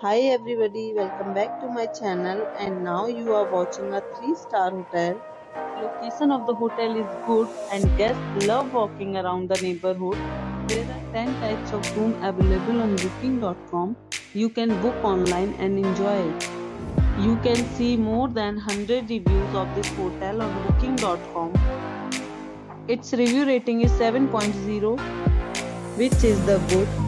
Hi everybody, welcome back to my channel and now you are watching a 3-star hotel. Location of the hotel is good and guests love walking around the neighborhood. There are 10 types of room available on booking.com. You can book online and enjoy it. You can see more than 100 reviews of this hotel on booking.com. Its review rating is 7.0 which is the good